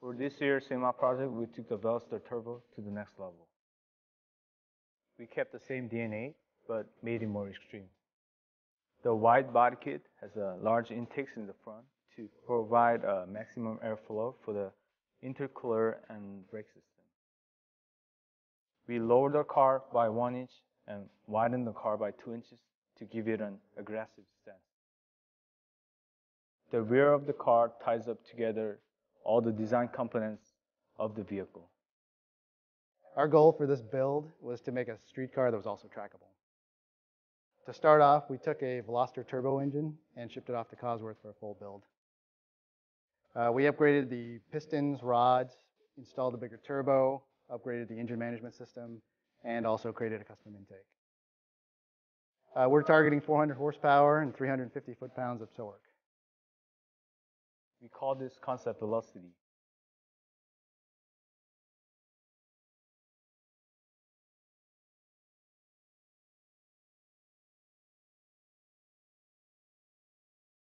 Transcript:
For this year's SEMA project, we took the Veloster Turbo to the next level. We kept the same DNA, but made it more extreme. The wide body kit has a large intakes in the front to provide a maximum airflow for the intercooler and brake system. We lowered the car by one inch and widened the car by two inches to give it an aggressive stance. The rear of the car ties up together all the design components of the vehicle. Our goal for this build was to make a street car that was also trackable. To start off, we took a Veloster turbo engine and shipped it off to Cosworth for a full build. Uh, we upgraded the pistons, rods, installed a bigger turbo, upgraded the engine management system, and also created a custom intake. Uh, we're targeting 400 horsepower and 350 foot-pounds of torque. We call this concept velocity.